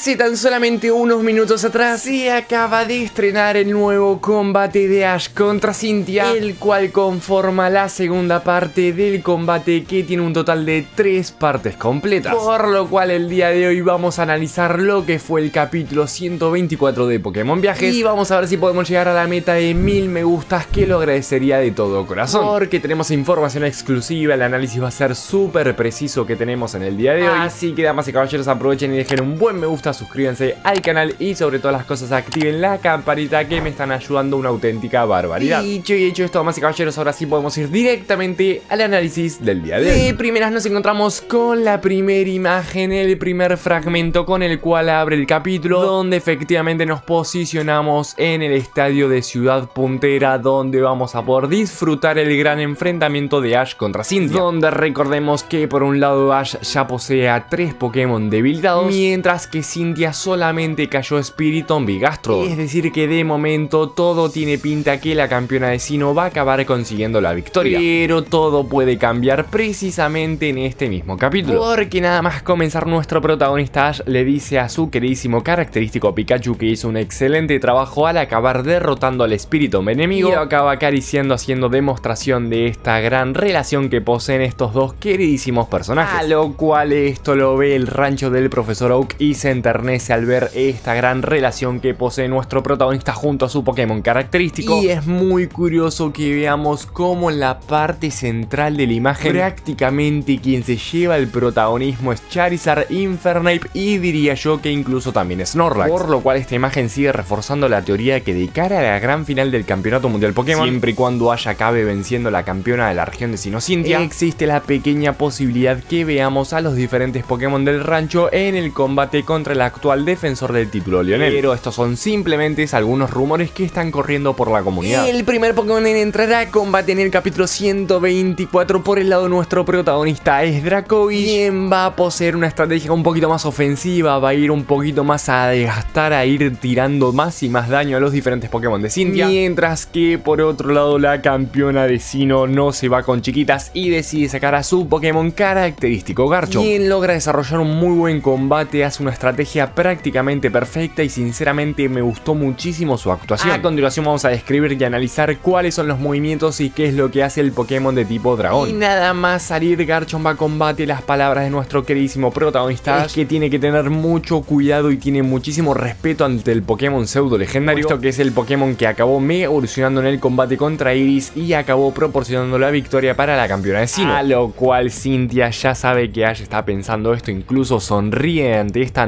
Hace tan solamente unos minutos atrás se acaba de estrenar el nuevo combate de Ash contra Cynthia, el cual conforma la segunda parte del combate que tiene un total de tres partes completas. Por lo cual el día de hoy vamos a analizar lo que fue el capítulo 124 de Pokémon Viajes y vamos a ver si podemos llegar a la meta de mil me gustas que lo agradecería de todo corazón. Porque tenemos información exclusiva, el análisis va a ser súper preciso que tenemos en el día de hoy. Así que damas y caballeros aprovechen y dejen un buen me gusta, suscríbanse al canal y sobre todas las cosas activen la campanita que me están ayudando una auténtica barbaridad. Dicho y hecho esto, damas y caballeros, ahora sí podemos ir directamente al análisis del día de hoy. De primeras nos encontramos con la primera imagen, el primer fragmento con el cual abre el capítulo, donde efectivamente nos posicionamos en el estadio de Ciudad Puntera, donde vamos a poder disfrutar el gran enfrentamiento de Ash contra Cynthia. Donde recordemos que por un lado Ash ya posee a tres Pokémon debilitados, mientras que Cynthia solamente cayó Spiritomb y Gastro. Es decir que de momento todo tiene pinta que la campeona de Sino va a acabar consiguiendo la victoria. Pero todo puede cambiar precisamente en este mismo capítulo. Porque nada más comenzar nuestro protagonista Ash le dice a su queridísimo característico Pikachu que hizo un excelente trabajo al acabar derrotando al Spiritomb enemigo y lo acaba acariciando haciendo demostración de esta gran relación que poseen estos dos queridísimos personajes. A lo cual esto lo ve el rancho del profesor Oak y se enternece al ver esta gran relación que posee nuestro protagonista junto a su Pokémon característico. Y es muy curioso que veamos cómo en la parte central de la imagen prácticamente quien se lleva el protagonismo es Charizard, Infernape y diría yo que incluso también Snorlax. Por lo cual esta imagen sigue reforzando la teoría que de cara a la gran final del Campeonato Mundial Pokémon, siempre y cuando Ash acabe venciendo la campeona de la región de Sinocintia, existe la pequeña posibilidad que veamos a los diferentes Pokémon del rancho en el combate contra el actual defensor del título, Lionel. Pero estos son simplemente algunos rumores que están corriendo por la comunidad. El primer Pokémon en entrar a combate en el capítulo 124 por el lado de nuestro protagonista es Dracovish, quien va a poseer una estrategia un poquito más ofensiva, va a ir un poquito más a desgastar, a ir tirando más y más daño a los diferentes Pokémon de Cynthia. Mientras que por otro lado la campeona de Sino no se va con chiquitas y decide sacar a su Pokémon característico Garchomp. Quien logra desarrollar un muy buen combate, hace una estrategia prácticamente perfecta y sinceramente me gustó muchísimo su actuación. A continuación vamos a describir y analizar cuáles son los movimientos y qué es lo que hace el Pokémon de tipo dragón. Y nada más salir Garchomp a combate, las palabras de nuestro queridísimo protagonista es que tiene que tener mucho cuidado y tiene muchísimo respeto ante el Pokémon pseudo legendario, esto que es el Pokémon que acabó mega evolucionando en el combate contra Iris y acabó proporcionando la victoria para la campeona de Sino. A lo cual Cynthia ya sabe que Ash está pensando esto, incluso sonríe ante esta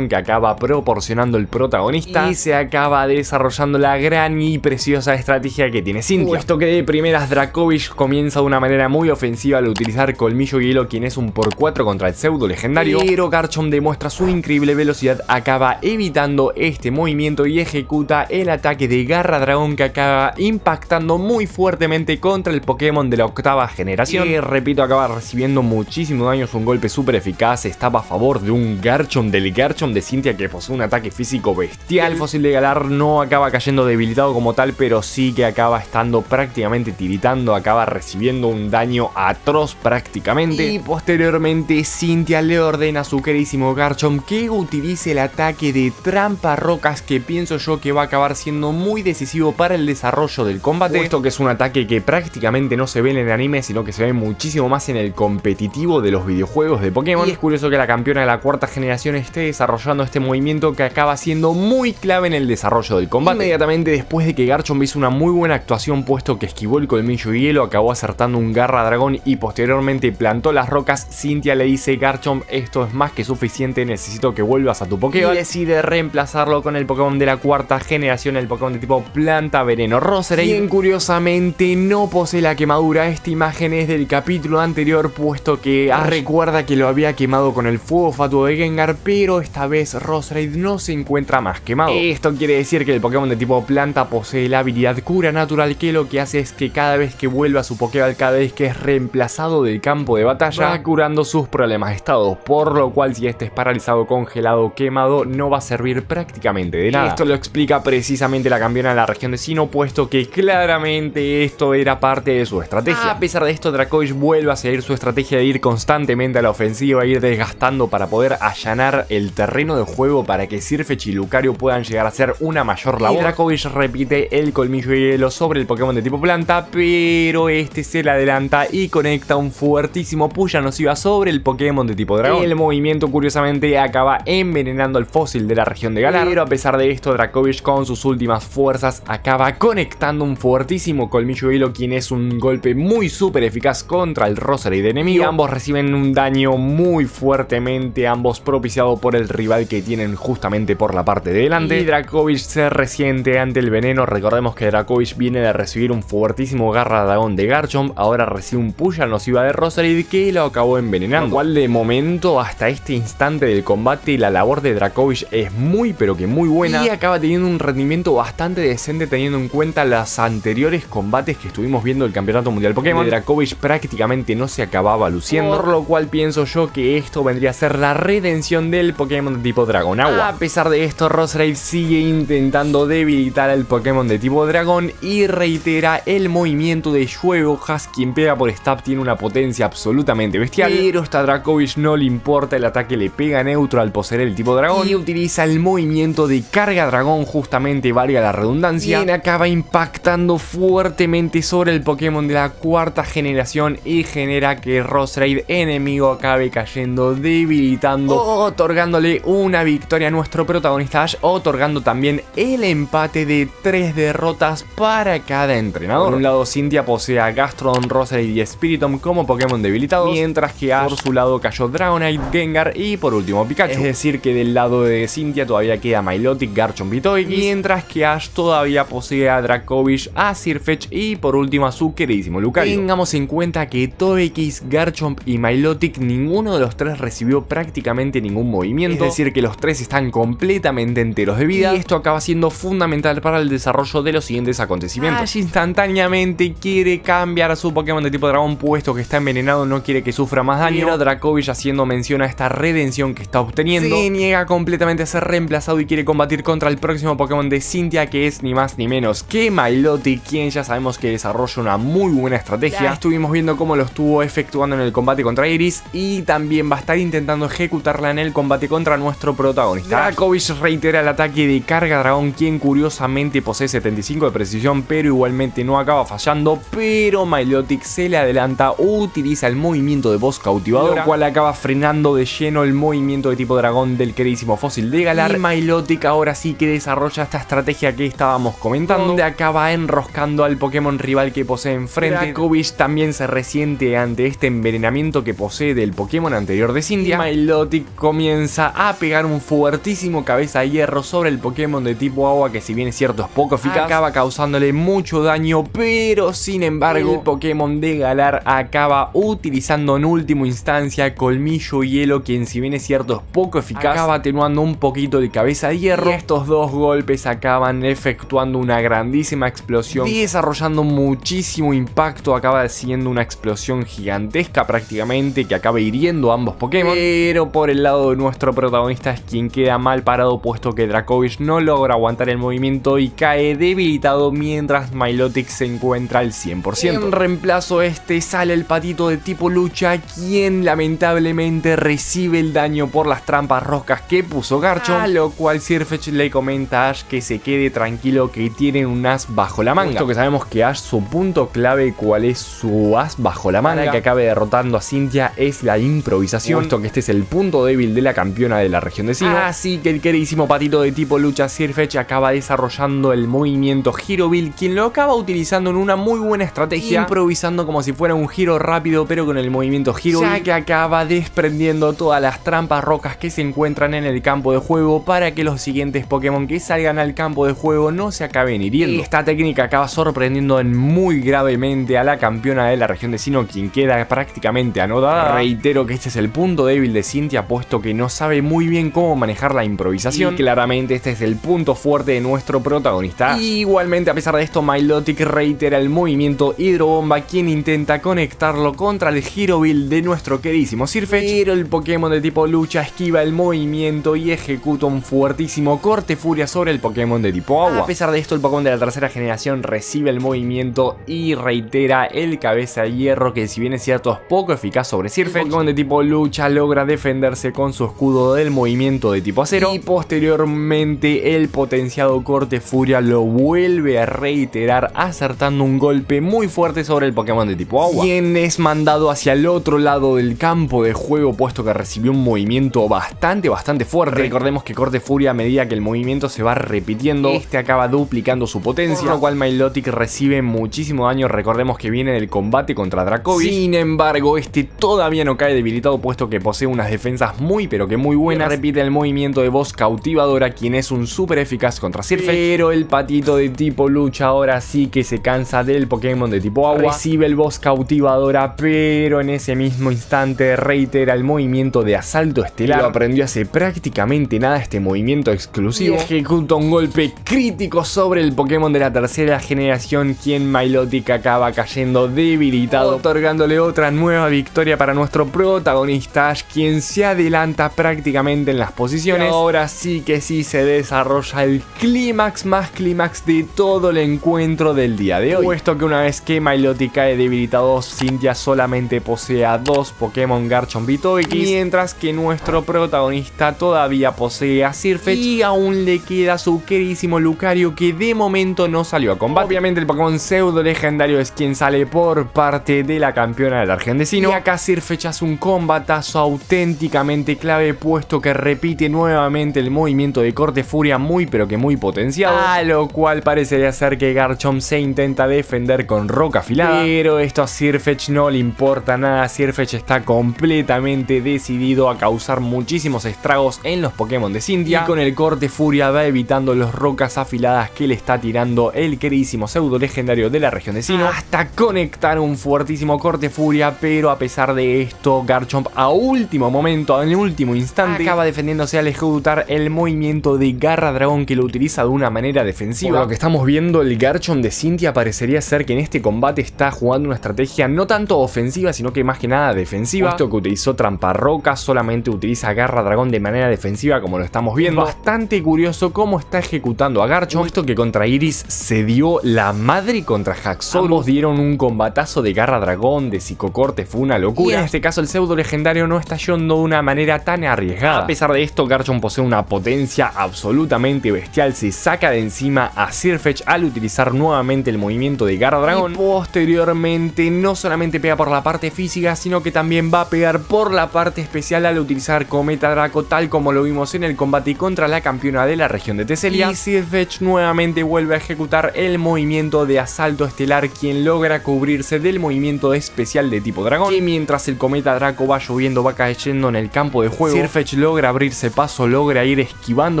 que acaba proporcionando el protagonista y se acaba desarrollando la gran y preciosa estrategia que tiene Cynthia. Puesto que de primeras Dracovish comienza de una manera muy ofensiva al utilizar Colmillo Hielo, quien es un por 4 contra el pseudo legendario, pero Garchomp demuestra su increíble velocidad, acaba evitando este movimiento y ejecuta el ataque de Garra Dragón que acaba impactando muy fuertemente contra el Pokémon de la octava generación. Que repito, acaba recibiendo muchísimo daño, es un golpe súper eficaz, estaba a favor de un Garchomp del Garchomp de Cynthia que posee un ataque físico bestial. El fósil de Galar no acaba cayendo debilitado como tal, pero sí que acaba estando prácticamente tiritando, acaba recibiendo un daño atroz prácticamente. Y posteriormente Cynthia le ordena a su queridísimo Garchomp que utilice el ataque de trampa rocas que pienso yo que va a acabar siendo muy decisivo para el desarrollo del combate. Puesto que es un ataque que prácticamente no se ve en el anime, sino que se ve muchísimo más en el competitivo de los videojuegos de Pokémon. Y es curioso que la campeona de la cuarta generación esté desarrollando este movimiento que acaba siendo muy clave en el desarrollo del combate. Inmediatamente después de que Garchomp hizo una muy buena actuación puesto que esquivó el colmillo y hielo, acabó acertando un garra dragón y posteriormente plantó las rocas, Cynthia le dice Garchomp esto es más que suficiente, necesito que vuelvas a tu Pokémon. Y decide reemplazarlo con el Pokémon de la cuarta generación, el Pokémon de tipo planta veneno Roserade. Quien curiosamente no posee la quemadura, esta imagen es del capítulo anterior puesto que recuerda que lo había quemado con el fuego fatuo de Gengar, pero esta vez Roserade no se encuentra más quemado. Esto quiere decir que el Pokémon de tipo planta posee la habilidad cura natural que lo que hace es que cada vez que vuelve a su Pokéball, cada vez que es reemplazado del campo de batalla, va curando sus problemas de estado, por lo cual si este es paralizado, congelado, quemado, no va a servir prácticamente de nada. Esto lo explica precisamente la campeona de la región de Sino, puesto que claramente esto era parte de su estrategia. A pesar de esto, Dracovish vuelve a seguir su estrategia de ir constantemente a la ofensiva, ir desgastando para poder allanar el el terreno de juego para que Sirfetch y Lucario puedan llegar a hacer una mayor labor. Y Dracovish repite el colmillo de hielo sobre el Pokémon de tipo planta, pero este se le adelanta y conecta un fuertísimo puya nociva sobre el Pokémon de tipo dragón. El movimiento curiosamente acaba envenenando el fósil de la región de Galar, pero a pesar de esto Dracovish con sus últimas fuerzas acaba conectando un fuertísimo colmillo de hielo, quien es un golpe muy súper eficaz contra el Roserade enemigo. Y ambos reciben un daño muy fuertemente, ambos propiciado por el rival que tienen justamente por la parte de delante. Y Dracovish se resiente ante el veneno, recordemos que Dracovish viene de recibir un fuertísimo garra dragón de Garchomp, ahora recibe un puya nociva de Roserade que lo acabó envenenando. Lo cual de momento hasta este instante del combate la labor de Dracovish es muy pero que muy buena y acaba teniendo un rendimiento bastante decente teniendo en cuenta los anteriores combates que estuvimos viendo del Campeonato Mundial Pokémon. Dracovish prácticamente no se acababa luciendo, por lo cual pienso yo que esto vendría a ser la redención del Pokémon de tipo Dragón. Agua. A pesar de esto, Roserade sigue intentando debilitar al Pokémon de tipo Dragón y reitera el movimiento de Shuego Has, quien pega por stab tiene una potencia absolutamente bestial, pero a Dracovish no le importa el ataque, le pega neutro al poseer el tipo dragón. Y utiliza el movimiento de carga dragón justamente, valga la redundancia, y acaba impactando fuertemente sobre el Pokémon de la cuarta generación y genera que Roserade enemigo acabe cayendo, debilitando, otorgándole una victoria a nuestro protagonista Ash, otorgando también el empate de tres derrotas para cada entrenador. Por un lado, Cynthia posee a Gastrodon, Roserade y Spiritomb como Pokémon debilitados, mientras que Ash por su lado cayó Dragonite, Gengar y por último Pikachu. Es decir que del lado de Cynthia todavía queda Milotic, Garchomp y Togekiss, mientras que Ash todavía posee a Dracovish, a Sirfetch y por último a su queridísimo Lucario. Tengamos en cuenta que Togekiss, Garchomp y Milotic ninguno de los tres recibió prácticamente ningún movimiento, es decir que los tres están completamente enteros de vida y esto acaba siendo fundamental para el desarrollo de los siguientes acontecimientos. Ash instantáneamente quiere cambiar a su Pokémon de tipo dragón puesto que está envenenado, no quiere que sufra más daño. Pero Dracovish haciendo mención a esta redención que está obteniendo, se niega completamente a ser reemplazado y quiere combatir contra el próximo Pokémon de Cynthia que es ni más ni menos que Milotic, quien ya sabemos que desarrolla una muy buena estrategia. estuvimos viendo cómo lo estuvo efectuando en el combate contra Iris y también va a estar intentando ejecutarla en el combate contra nuestro protagonista. Dracovish reitera el ataque de carga dragón, quien curiosamente posee 75 de precisión, pero igualmente no acaba fallando, pero Milotic se le adelanta, utiliza el movimiento de voz cautivador, lo cual acaba frenando de lleno el movimiento de tipo dragón del queridísimo fósil de Galar. Y Milotic ahora sí que desarrolla esta estrategia que estábamos comentando, donde acaba enroscando al Pokémon rival que posee enfrente. Dracovish también se resiente ante este envenenamiento que posee del Pokémon anterior de Cynthia. Milotic comienza a pegar un fuertísimo cabeza de hierro sobre el Pokémon de tipo agua que si bien es cierto es poco eficaz, acaba causándole mucho daño, pero sin embargo el Pokémon de Galar acaba utilizando en última instancia colmillo hielo quien si bien es cierto es poco eficaz acaba atenuando un poquito de cabeza de hierro. Y estos dos golpes acaban efectuando una grandísima explosión desarrollando muchísimo impacto acaba siendo una explosión gigantesca prácticamente que acaba hiriendo a ambos Pokémon. Pero por el lado de nuestro protagonista es quien queda mal parado puesto que Dracovish no logra aguantar el movimiento y cae debilitado mientras Milotic se encuentra al 100% en reemplazo este sale el patito de tipo lucha quien lamentablemente recibe el daño por las trampas roscas que puso Garchomp, a lo cual Sirfetch le comenta a Ash que se quede tranquilo que tiene un as bajo la manga. Esto que sabemos que Ash su punto clave cuál es su as bajo la manga que acabe derrotando a Cynthia es la improvisación, puesto que este es el punto débil de la campeona de la región de Sino. Así que el queridísimo patito de tipo lucha Sirfetch acaba desarrollando el movimiento Hero Build, quien lo acaba utilizando en una muy buena estrategia, improvisando como si fuera un giro rápido pero con el movimiento Hero ya que acaba desprendiendo todas las trampas rocas que se encuentran en el campo de juego para que los siguientes Pokémon que salgan al campo de juego no se acaben hiriendo. Esta técnica acaba sorprendiendo en muy gravemente a la campeona de la región de Sino, quien queda prácticamente anodada. Reitero que este es el punto débil de Cynthia, puesto que no sabe muy bien cómo manejar la improvisación. Y claramente este es el punto fuerte de nuestro protagonista. igualmente, a pesar de esto, Milotic reitera el movimiento Hidrobomba, quien intenta conectarlo contra el Hero Build de nuestro queridísimo Sirfetch. Pero el Pokémon de tipo lucha esquiva el movimiento y ejecuta un fuertísimo corte furia sobre el Pokémon de tipo agua. A pesar de esto, el Pokémon de la tercera generación recibe el movimiento y reitera el cabeza de hierro que si bien es cierto es poco eficaz sobre Sirfetch, el Pokémon de tipo lucha logra defenderse con su escudo escudo del movimiento de tipo acero. Y posteriormente el potenciado corte furia lo vuelve a reiterar acertando un golpe muy fuerte sobre el Pokémon de tipo agua, quien es mandado hacia el otro lado del campo de juego puesto que recibió un movimiento bastante bastante fuerte. Recordemos que corte furia a medida que el movimiento se va repitiendo, este acaba duplicando su potencia, por lo cual Milotic recibe muchísimo daño, recordemos que viene del combate contra Dracovic. Sin embargo, este todavía no cae debilitado puesto que posee unas defensas muy pero que muy buenas. Repite el movimiento de voz cautivadora, quien es un súper eficaz contra Sirfetch. Pero el patito de tipo lucha ahora sí que se cansa del Pokémon de tipo agua. Recibe el voz cautivadora, pero en ese mismo instante reitera el movimiento de asalto estelar. Lo aprendió hace prácticamente nada este movimiento exclusivo. ejecuta un golpe crítico sobre el Pokémon de la tercera generación, quien Milotic acaba cayendo debilitado, otorgándole otra nueva victoria para nuestro protagonista Ash, quien se adelanta prácticamente en las posiciones. ahora sí que sí se desarrolla el clímax más clímax de todo el encuentro del día de hoy. Puesto que una vez que Milotic cae debilitado, Cynthia solamente posee a dos Pokémon Garchomp y Togekiss, mientras que nuestro protagonista todavía posee a Sirfetch y aún le queda su queridísimo Lucario que de momento no salió a combate. Obviamente el Pokémon pseudo legendario es quien sale por parte de la campeona del Argentino. Y acá Sirfetch hace un combatazo auténticamente clave puesto que repite nuevamente el movimiento de corte furia muy pero que muy potenciado. A lo cual parecería ser que Garchomp se intenta defender con roca afilada. Pero esto a Sirfetch no le importa nada. Sirfetch está completamente decidido a causar muchísimos estragos en los Pokémon de Cynthia. Y con el corte furia va evitando las rocas afiladas que le está tirando el queridísimo pseudo legendario de la región de Sino. Hasta conectar un fuertísimo corte furia. Pero a pesar de esto, Garchomp a último momento, en el último instante, acaba defendiéndose al ejecutar el movimiento de Garra Dragón que lo utiliza de una manera defensiva. Por lo que estamos viendo, el Garchomp de Cynthia parecería ser que en este combate está jugando una estrategia no tanto ofensiva, sino que más que nada defensiva. Puesto que utilizó trampa roca, solamente utiliza Garra Dragón de manera defensiva, como lo estamos viendo. Bastante curioso cómo está ejecutando a Garchomp. Puesto que contra Iris se dio la madre contra Haxorus. Ambos dieron un combatazo de Garra Dragón, de Psicocorte, fue una locura. Y en este caso el pseudo legendario no está yendo de una manera tan arriesgada. A pesar de esto, Garchomp posee una potencia absolutamente bestial. Se saca de encima a Sirfetch al utilizar nuevamente el movimiento de Garra Dragón. Y posteriormente no solamente pega por la parte física, sino que también va a pegar por la parte especial al utilizar Cometa Draco, tal como lo vimos en el combate contra la campeona de la región de Teselia. Y Sirfetch nuevamente vuelve a ejecutar el movimiento de asalto estelar, quien logra cubrirse del movimiento especial de tipo dragón. Y mientras el Cometa Draco va lloviendo, va cayendo en el campo de juego, Sirfetch logra abrirse paso, logra ir esquivando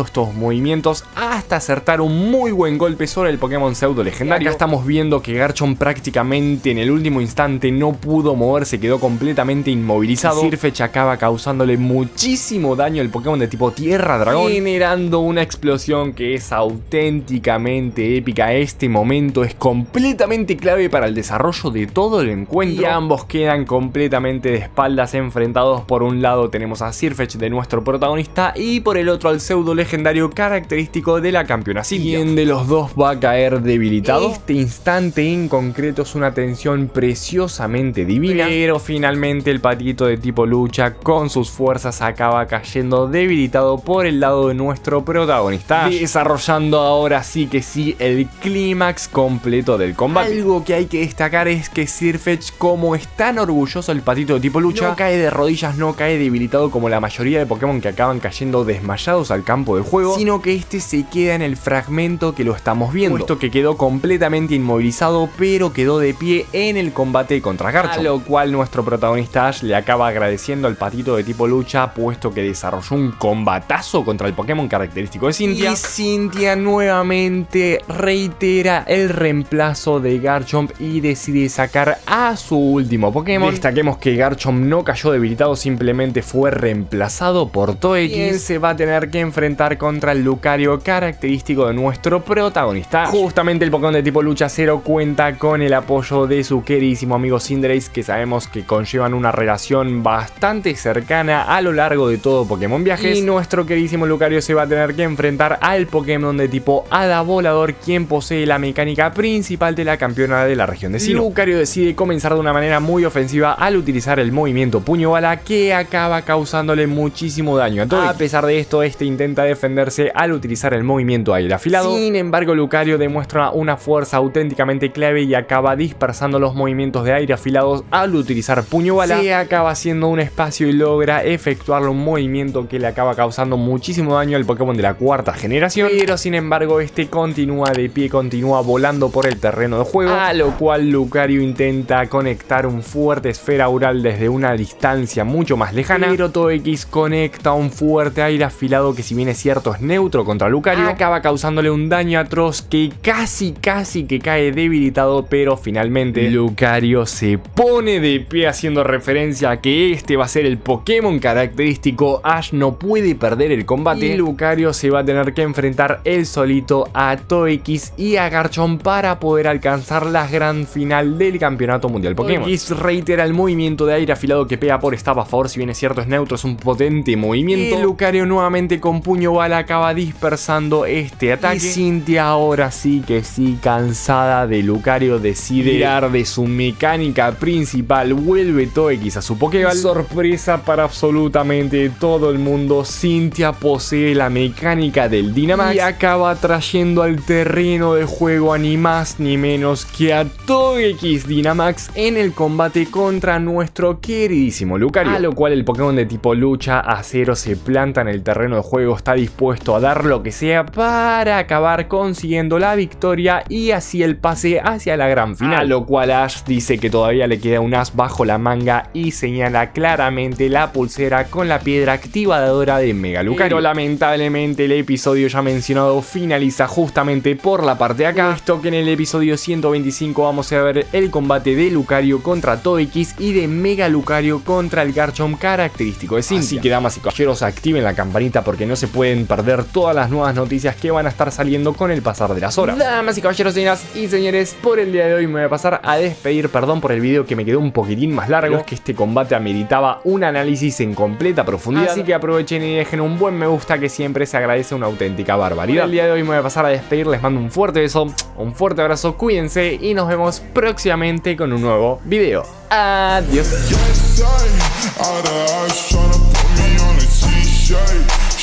estos movimientos hasta acertar un muy buen golpe sobre el Pokémon pseudo legendario. Acá estamos viendo que Garchomp prácticamente en el último instante no pudo moverse, quedó completamente inmovilizado. Sirfetch acaba causándole muchísimo daño al Pokémon de tipo Tierra Dragón, generando una explosión que es auténticamente épica. Este momento es completamente clave para el desarrollo de todo el encuentro. Y ambos quedan completamente de espaldas enfrentados. Por un lado tenemos a Sirfetch de nuestro protagonista y por el otro al pseudo legendario característico de la campeona Cynthia. ¿Quién de los dos va a caer debilitado? Este instante en concreto es una tensión preciosamente divina, pero finalmente el patito de tipo lucha con sus fuerzas acaba cayendo debilitado por el lado de nuestro protagonista, desarrollando ahora sí que sí el clímax completo del combate. Algo que hay que destacar es que Sirfetch, como es tan orgulloso el patito de tipo lucha, no cae de rodillas, no cae debilitado como la mayoría de Pokémon que acaban cayendo desmayados al campo de juego, sino que este se queda en el fragmento que lo estamos viendo, puesto que quedó completamente inmovilizado, pero quedó de pie en el combate contra Garchomp, a lo cual nuestro protagonista Ash le acaba agradeciendo al patito de tipo lucha, puesto que desarrolló un combatazo contra el Pokémon característico de Cynthia, y Cynthia nuevamente reitera el reemplazo de Garchomp y decide sacar a su último Pokémon. Destaquemos que Garchomp no cayó debilitado, simplemente fue reemplazado por Toekiss, quien se va a tener que enfrentar contra el Lucario característico de nuestro protagonista. Justamente el Pokémon de tipo lucha cero cuenta con el apoyo de su queridísimo amigo Cinderace, que sabemos que conllevan una relación bastante cercana a lo largo de todo Pokémon Viajes. Y nuestro queridísimo Lucario se va a tener que enfrentar al Pokémon de tipo Hada Volador, quien posee la mecánica principal de la campeona de la región de Sinnoh. Lucario decide comenzar de una manera muy ofensiva al utilizar el movimiento puño bala que acaba causándole muy muchísimo daño a todo. A pesar de esto, este intenta defenderse al utilizar el movimiento aire afilado. Sin embargo, Lucario demuestra una fuerza auténticamente clave y acaba dispersando los movimientos de aire afilados al utilizar puño bala. Se acaba haciendo un espacio y logra efectuar un movimiento que le acaba causando muchísimo daño al Pokémon de la cuarta generación. Pero sin embargo, este continúa de pie, continúa volando por el terreno de juego. A lo cual Lucario intenta conectar un fuerte esfera aural desde una distancia mucho más lejana. Pero X conecta un fuerte aire afilado que si bien es cierto es neutro contra Lucario, acaba causándole un daño atroz que casi casi que cae debilitado, pero finalmente Lucario se pone de pie haciendo referencia a que este va a ser el Pokémon característico. Ash no puede perder el combate y Lucario se va a tener que enfrentar él solito a Toex y a Garchomp para poder alcanzar la gran final del campeonato mundial Pokémon. Toex reitera el movimiento de aire afilado que pega por estaba a favor, si bien es cierto es neutro, es un potente movimiento. Y Lucario nuevamente con puño bala acaba dispersando este ataque. Y Cintia ahora sí que sí, cansada de Lucario, decide tirar de su mecánica principal. Vuelve Toex a su Pokéball. Sorpresa para absolutamente todo el mundo. Cintia posee la mecánica del Dynamax y acaba trayendo al terreno de juego a ni más ni menos que a Togekiss Dynamax en el combate contra nuestro queridísimo Lucario. A lo cual el Pokémon de tipo lucha acero se planta en el terreno de juego, está dispuesto a dar lo que sea para acabar consiguiendo la victoria y así el pase hacia la gran final. A lo cual Ash dice que todavía le queda un as bajo la manga y señala claramente la pulsera con la piedra activadora de Mega Lucario. Pero lamentablemente el episodio ya mencionado finaliza justamente por la parte de acá. Esto que en el episodio 125 vamos a ver el combate de Lucario contra Toex y de Mega Lucario contra el Garchomp característico de Cintia. Que damas y caballeros activen la campanita porque no se pueden perder todas las nuevas noticias que van a estar saliendo con el pasar de las horas. Damas y caballeros, señoras y señores, por el día de hoy me voy a pasar a despedir, perdón por el video que me quedó un poquitín más largo, es que este combate ameritaba un análisis en completa profundidad, así que aprovechen y dejen un buen me gusta que siempre se agradece una auténtica barbaridad. El día de hoy me voy a pasar a despedir, les mando un fuerte beso, un fuerte abrazo, cuídense y nos vemos próximamente con un nuevo video. Adiós.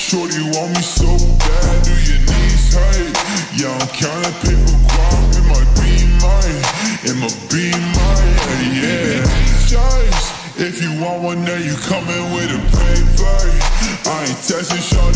Shorty you want me so bad, do your knees hurt? Yeah, I'm counting paper crop, it might be mine, it might be mine, yeah. If you want one, then you coming with a paper? I ain't testing shorty.